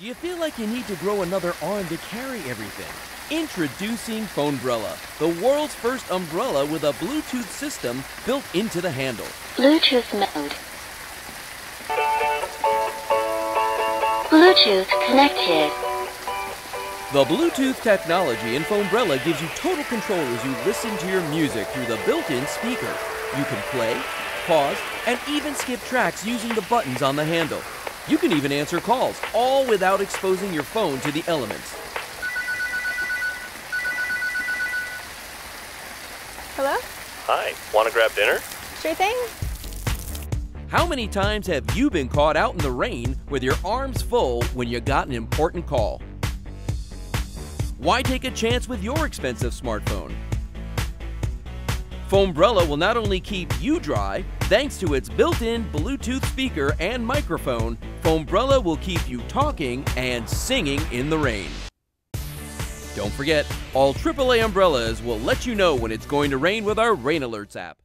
Do you feel like you need to grow another arm to carry everything? Introducing Phonebrella, the world's first umbrella with a Bluetooth system built into the handle. Bluetooth mode. Bluetooth connected. The Bluetooth technology in Phonebrella gives you total control as you listen to your music through the built-in speaker. You can play, pause, and even skip tracks using the buttons on the handle. You can even answer calls, all without exposing your phone to the elements. Hello? Hi, want to grab dinner? Sure thing. How many times have you been caught out in the rain with your arms full when you got an important call? Why take a chance with your expensive smartphone? Phonebrella will not only keep you dry, thanks to its built-in Bluetooth speaker and microphone, Phonebrella will keep you talking and singing in the rain. Don't forget, all AAA umbrellas will let you know when it's going to rain with our Rain Alerts app.